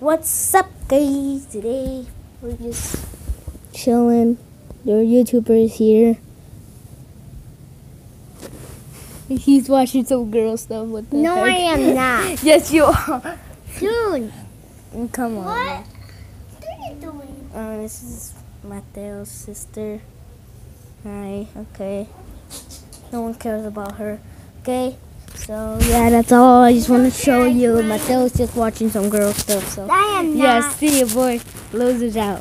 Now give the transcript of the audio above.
What's up, guys? Today we're just chilling. There are YouTubers here. He's watching some girl stuff. What the No, I am not. yes, you are. Dude, Come on. what? What are you doing? Uh, this is Mateo's sister. Hi. Okay. No one cares about her. Okay. So yeah, that's all. I just want to show you. Mateo's just watching some girl stuff. So I am not. yeah, see you, boy. Losers out.